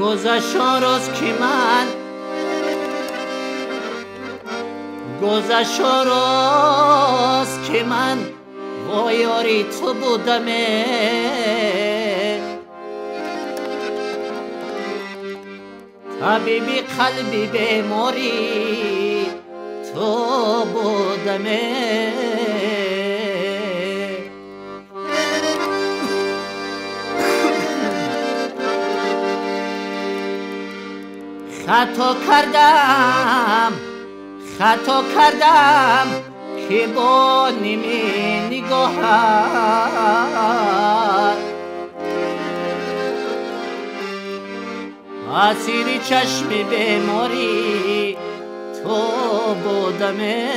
گذشت روز که من گذشت روز که من وایاری تو بودمه. طبیبی قلبی بیماری تو بودمه. خطا کردم خطا کردم که با نیمی نگاهت. اسیری چشمی بیماری تو بودمه.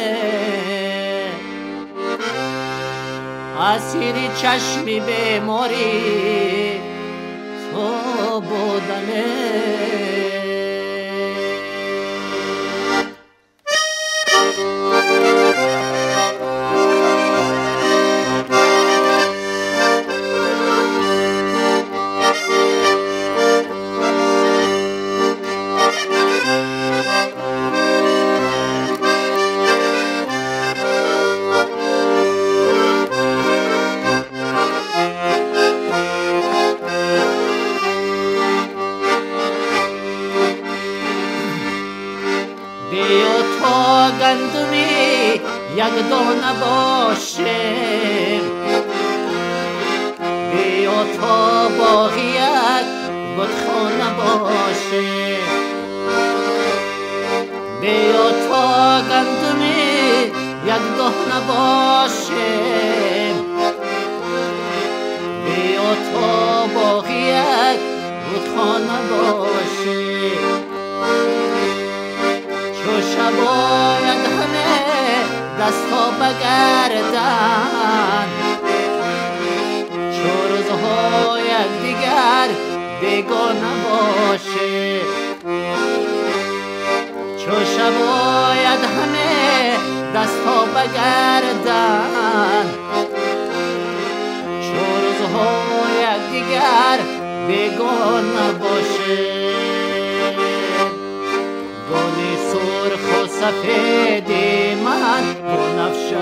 اسیری چشمی بیماری تو بودمه. دانه باشه بیا تا باقی یک بودخانه باشه بیا تا گندمی یک دانه باشه بیا تا باقی یک بودخانه باشه دستا بگردن چو یک دیگر بگانه باشه چو شباید همه دستا بگردن. چو روزها یک دیگر بگانه باشه سرخ و سفید من بنفش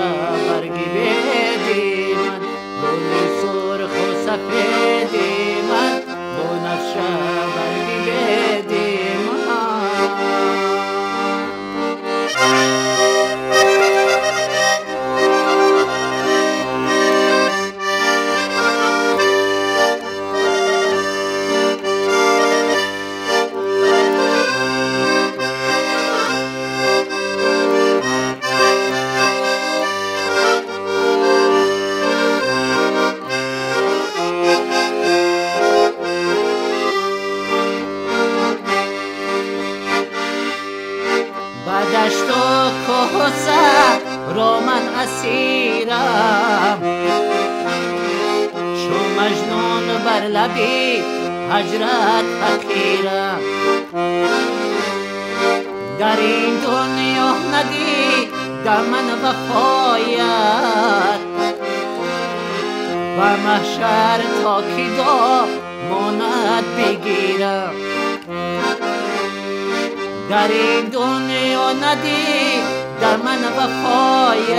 برگی بیدی من گل سرخ و سفید بدشت و کوسه رو من اسیرم. چو مجنون بر لبی حجرت فقیرم در این دنیا ندی دمن وفایت. و محشر تا کی دا ماند بگیرم. در این دنیا ندی در من وفایت.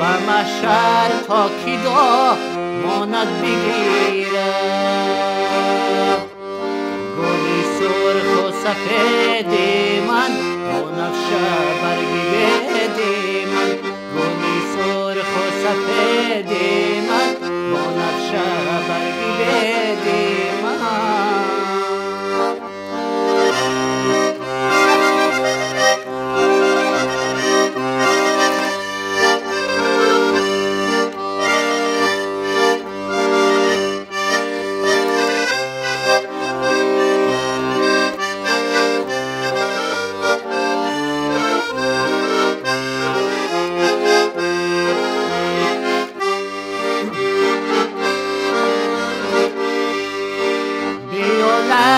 و محشر تا کی دا ماند بگیرم. گلی سرخ و سفید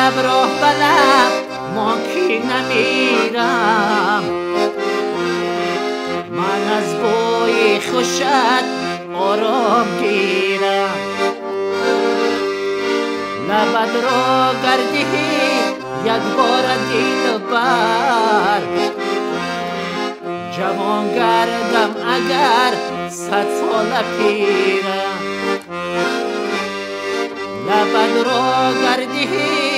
لب راه بلب ما کی نمیرم. من از بوی خوشت آرام گیرم. لبت رو گردی یک بار دیل بر. جوان گردم اگر صد سال پیره لبت رو گردی